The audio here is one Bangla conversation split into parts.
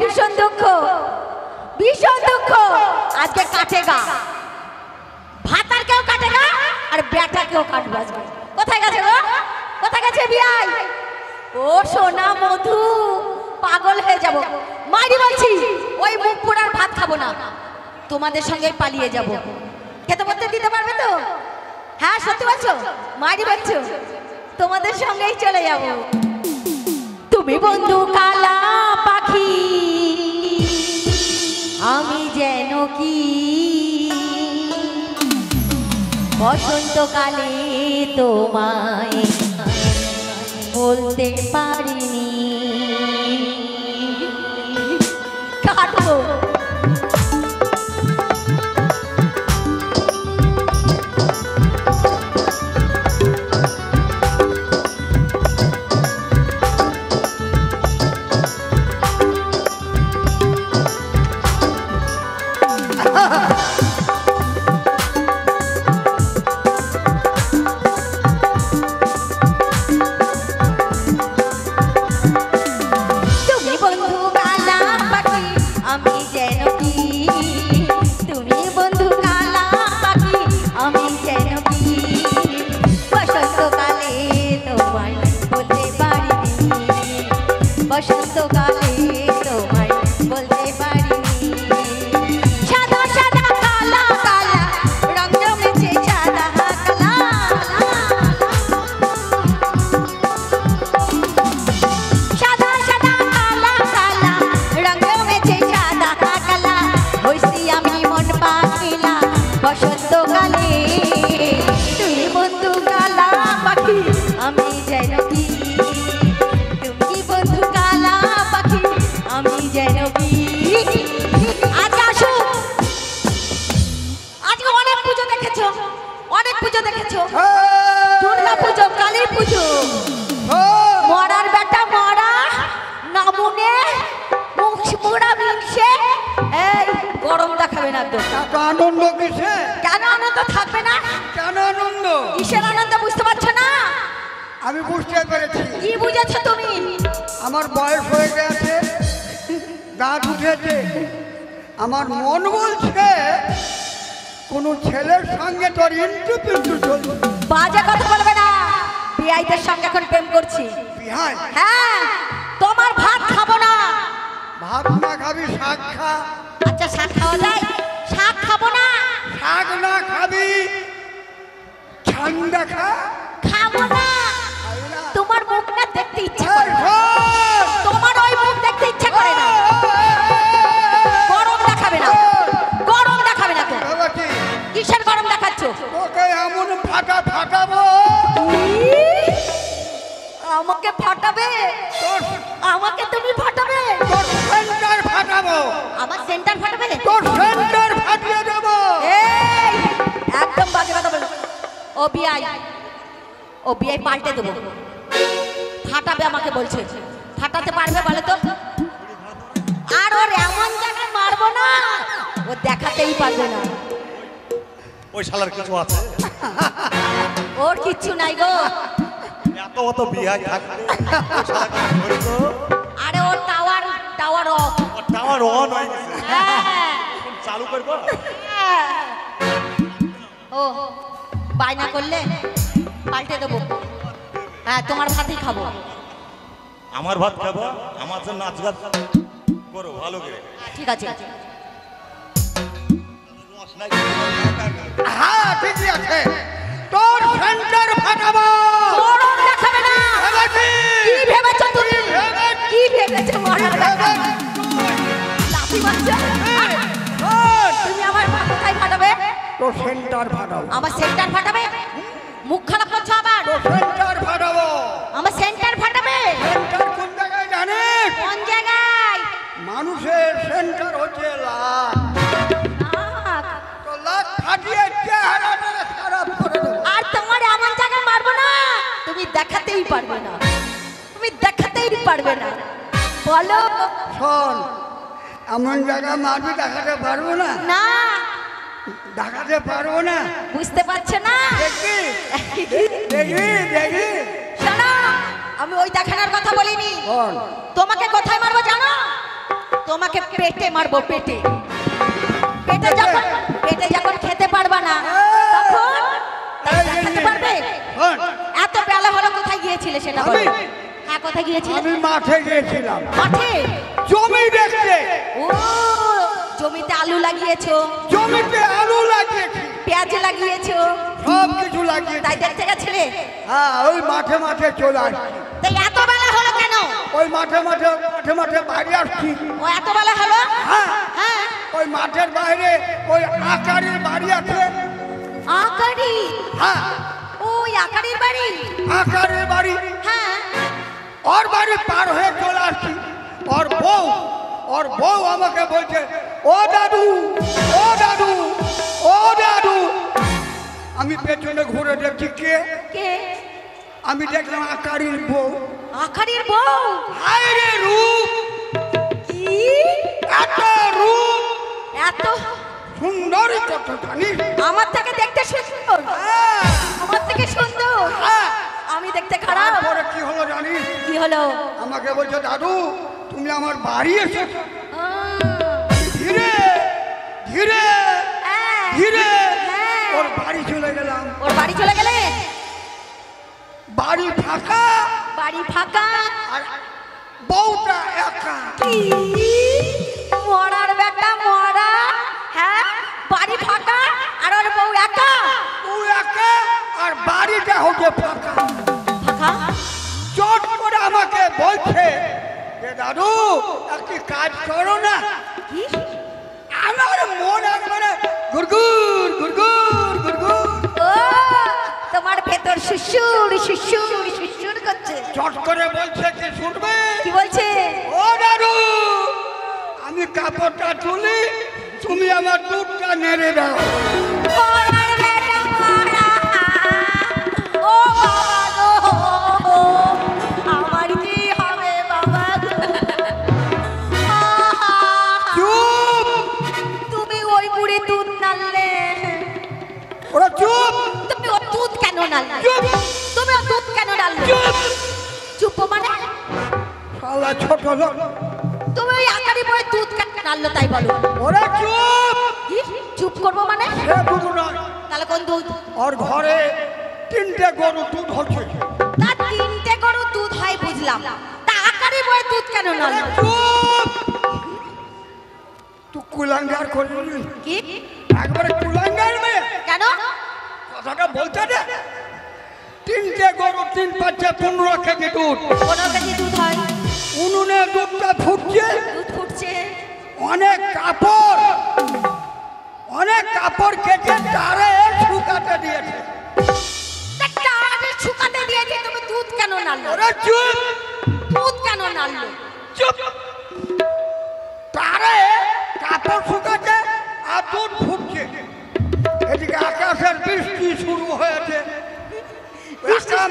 ভীষণ দুঃখ। ভীষণ দুঃখ। আজকে কাটে গা। ভাতার কেউ কাটে গা, আর ব্যাটা কেউ কাটবে আজকে। কোথায় গেছে গো? কোথায় গেছে বিয়াই ও সোনা মধু, পাগল হয়ে যাব। মারি বলছি, ওই মুখ পোড়ার ভাত খাব না। তোমাদের সঙ্গে পালিয়ে যাব। খেতে পড়তে দিতে পারবে তো? হ্যাঁ সত্যি বলছো? মারি বলছো? তোমাদের সঙ্গেই চলে যাব। তুমি বন্ধু কালা পাখি আমি যেন কি? বসন্তকালে তোমায় বলতে পারিনি। বসন্তকালে তোমায় না তো। এত আনন্দ কিসে? কেন আনন্দ থাকবে না? কেন আনন্দ? কিসের আনন্দ বুঝতে পারছ না? আমি বুঝতে পেরেছি। কি বুঝেছ তুমি? আমার বয়স হয়ে গেছে দাঁত উঠেছে আমার মন বলছে কোনো ছেলের সঙ্গে তোর ইন্টু পিন্টু চলছে বাজে কথা বলবে না। বিআইদের সঙ্গে এখন প্রেম করছি। বিহাই হ্যাঁ তোমার ভাত খাব না। ভাত না খাবি শাক খা। আচ্ছা শাক খাওয়া যায়? শাক খাব না। শাক না খাবি ঠান্ডা খা। খাব না। তোমার মুখ না দেখতে ইচ্ছা করে না। তোমার ওই মুখ দেখতে ইচ্ছা করে না। গরম দেখাবে না। গরম দেখাবে না তো? কিসের গরম দেখাচ্ছ? তোকে এমন ফাটা ফাটাবো। আমাকে ফাটাবে? তোর আমাকে তুমি ফাটাবে? তোর সেন্টার ফাটাবো। আমার সেন্টার ফাটাবে? তোর সেন্টার ফাটিয়ে দেবো। এই একদম বাজে কথা বলো ও বিআই ও বিআই পাল্টে দেবো। ফাটাবে আমাকে বলছে। ফাটাতে পারবে বলে তো? আর ওর এমন জায়গায় মারবো না। ও দেখাতেই পারবে না। ওই শালার কিছু আছে? ওর কিচ্ছু নাই গো। এত অত বিহাই থাকবে আরে ওর টাওয়ার টাওয়ার অফ ওর টাওয়ার অন হয়ে। গেছে হ্যাঁ চালু করব ও বায়না করলে পাল্টে দেবো। হ্যাঁ তোমার ভাতই খাব। আমার ভাত খাব আমার জন্য নাচ গাছ করো ভালো করে। ঠিক আছে। রস নাই, হ্যাঁ ঠিকই আছে। তোর সেন্টার ফাটাবো। দেখাবে না। ভেবেছি। কি ভেবেছো তুমি। কি ভেবেছো মরার? তুমি আমার কোথায় ফাটাবে? তোর সেন্টার ফাটাবো। আমার সেন্টার ফাটাবে? মুখ খারাপ করছ আবার? তোর সেন্টার ফাটাবো। আমার সেন্টার ফাটাবে? সেন্টার কোন জায়গায় জানিস? কোন জায়গায়? মানুষের সেন্টার হচ্ছে লাখ। তো লাখ ফাটিয়ে চেহারাটা খারাপ করে দেবো। আর তোমার এমন জায়গায় মারবো না তুমি দেখাতেই পারবে না। তুমি দেখাতেই পারবে না। বলো। শোন এমন জায়গা মারবি দেখাতে পারব না? না। দেখাতে পারব না? বুঝতে পারছ না? দেখি দেখি দেখি। শোনো আমি ওই দেখানোর কথা বলিনি। বল। তোমাকে কোথায় মারবো জানো? তোমাকে পেটে মারবো পেটে। পেটে যখন পেটে যখন খেতে পারবা না তখন খেতে পারবে? এত বেলা হলো কোথায় গিয়েছিলে সেটা বলো? হ্যাঁ কোথায় গিয়েছিলে আমি মাঠে গিয়েছিলাম। মাঠে? জমি দেখতে। ও জমিতে আলু লাগিয়েছো? জমিতে আলু লাগিয়েছি। পেঁয়াজ লাগিয়েছো? সব কিছু লাগিয়েছি। তাই দেখতে গেছিলে? হ্যাঁ ওই মাঠে মাঠে চলে আসছি। তাই এত বেলা হলো কেন? ওই মাঠে মাঠে মাঠে মাঠে বাড়ি আসছি। ও এত বেলা হলো? হ্যাঁ। হ্যাঁ। ওই মাঠের বাইরে ওই আকারের বাড়ি আছে। আকারি হ্যাঁ। ওই আকারির বাড়ি? আকারের বাড়ি। হ্যাঁ। ওর বাড়ি পার হয়ে চলে আসছি ওর বউ ওর বউ আমাকে বলছে ও দাদু ও দাদু ও দাদু আমি পেছনে ঘুরে দেখছি কে কে আমি দেখলাম আকারির বউ আকারির বউ হায় রে রূপ কি এত রূপ এত সুন্দরী কত জানিস আমার থেকে দেখতে সুন্দর। হ্যাঁ, আমার থেকে সুন্দর। হ্যাঁ। আমি দেখতে খারাপ। তারপরে কি হলো জানিস কি হলো? আমাকে বলছে দাদু তুমি আমার বাড়ি এসেছ। ধীরে ধীরে হ্যাঁ, ধীরে। হ্যাঁ। ওর বাড়ি চলে গেলাম। ওর বাড়ি চলে গেলে? বাড়ি ফাঁকা। বাড়ি ফাঁকা। আর বউটা একা। মরার বেটা মরা। হ্যাঁ বাড়ি ফাঁকা আর ওর বউ একা। ও একা আর বাড়িটা হচ্ছে ফাঁকা। চট করে আমাকে বলছে যে দাদু একটি কাজ করো না। আমার মন একবারে গুরগুর গুরগুর গুরগুর ও তোমার ভেতর শিশুর শিশুর শিশুর করছে। চট করে বলছে কি শুনবে? কি বলছে? ও দাদু আমি কাপড়টা তুলি তুমি আমার দুধটা নেড়ে দাও। তুমি ওই আকারি বই দুধ কেন নাললো তাই বলো। ওরা চুপ! কি? চুপ করব মানে? সে দুধ নয়। তাহলে কোন দুধ? ওর ঘরে তিনটে গরু দুধ হচ্ছে। তা তিনটে গরু দুধ হয় বুঝলাম। তা আকারি বই দুধ কেন নাললো চুপ! তুই কুলাঙ্গার করবি কি? একবারে কুলাঙ্গার মেয়ে। কেন? কথাটা বলতে দে। তিনটে গরু তিন পাঁচে পনেরো কেজি দুধ। পনেরো কেজি দুধ হয়। উনুনে দুধটা ফুটছে। দুধ ফুটছে। অনেক কাপড় অনেক কাপড় কেটে তারে শুকাতে দিয়েছে। শুকাতে দিয়েছে তুমি দুধ কেন নাললো ওরা চুপ! দুধ কেন নাললো চুপ! তারে কাপড় শুকাচ্ছে আর দুধ ফুটছে। এদিকে আকাশের বৃষ্টি শুরু হয়েছে।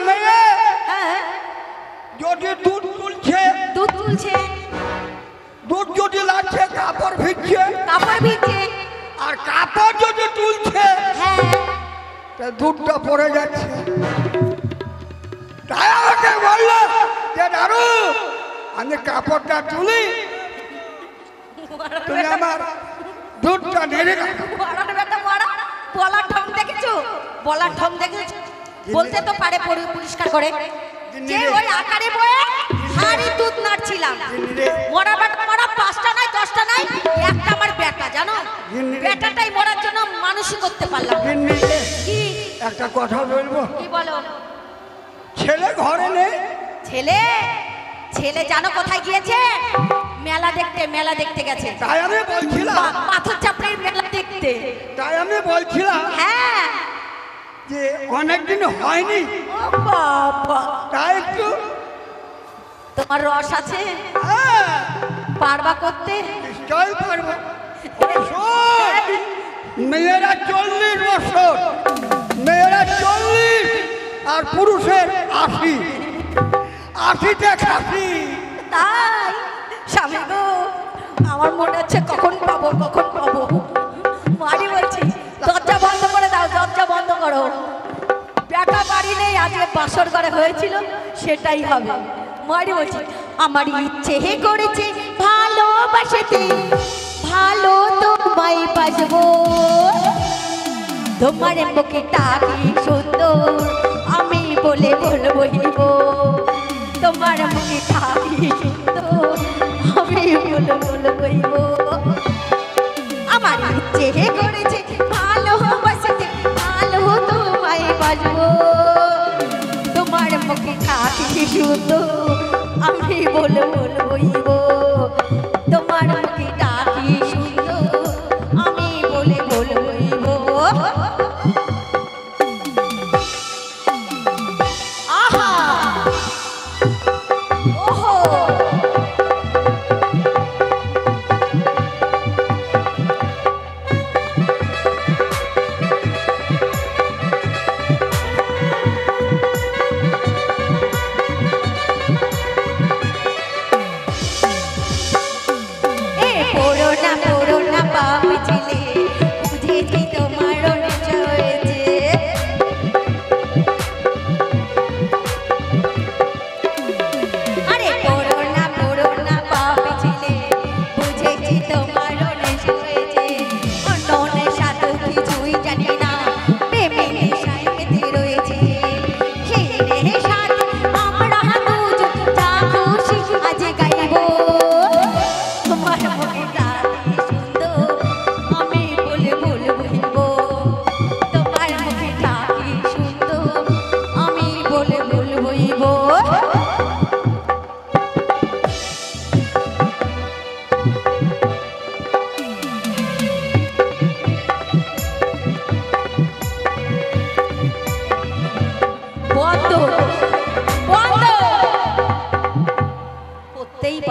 মেয়ে হ্যাঁ। যদি দুধ তুলছে দুধ তুলছে। দুধ যদি লাগছে কাপড় ভিজছে। কাপড় ভিজছে। আর কাপড় যদি তুলছে হ্যাঁ। তা দুধটা পড়ে যাচ্ছে। তাই আমাকে বলল যে দাদু আমি কাপড়টা তুলি। তুমি আমার দুধটা নেড়ে বলার ঢং দেখেছ? বলার ঢং দেখেছ? বলতে তো পারে পরি- পরিষ্কার করে। যে ওই আকারে বয়ে হাড়ি দুধ নাড়ছিলাম। মরা বেটা মরা পাঁচটা নাই দশটা নাই একটা আমার বেটা জানো? বেটাটাই মরার জন্য মানুষই করতে পারলাম কি? একটা কথা বলব? কি বলো? ছেলে ঘরে নেই? ছেলে? ছেলে জানো কোথায় গিয়েছে? মেলা দেখতে মেলা দেখতে গেছে। তাই আমি বলছিলাম। পাথর চাপড়ির মেলা দেখতে। তাই আমি বলছিলাম। হ্যাঁ। যে অনেকদিন হয়নি। বাবা। তাই একটু তোমার রস আছে? হ্যাঁ, পারবা করতে? নিশ্চয়ই পারব। ও মেয়েরা চল্লিশ বছর। মেয়েরা চল্লিশ আর পুরুষের আশি। আশিতে খাসি। তাই? স্বামী গো আমার মনে হচ্ছে কখন পাবো কখন পাবো? বাড়ি আজকে বাসর ঘরে হয়েছিল, সেটাই হবে। মারি বলছি, আমার ইচ্ছে হে করেছে ভালো ভালোবাসতে, ভালো তোমায় বাসবো। তোমার মুখটা কি সুন্দর, আমি বলে বলব তোমার মুখটা কি সুন্দর, আমি বলে বলব আমার ইচ্ছে হে করেছে ভালোবাসতে, ভালো তোমায় বাসবো। মুখটা কি আমি বলে বলব হিব তোমার মুখটা কি শুনতো আমি বলে বলব। আহা!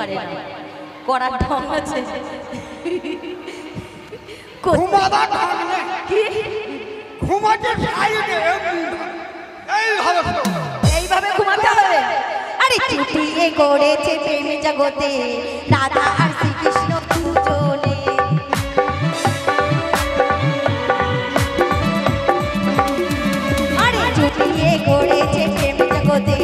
পারে না। করার আছে। ঘুমাতে এইভাবে ঘুমাতে হবে। আরে চুটিয়ে করেছে প্রেম জগতে। আর শ্রীকৃষ্ণ করেছে প্রেম জগতে।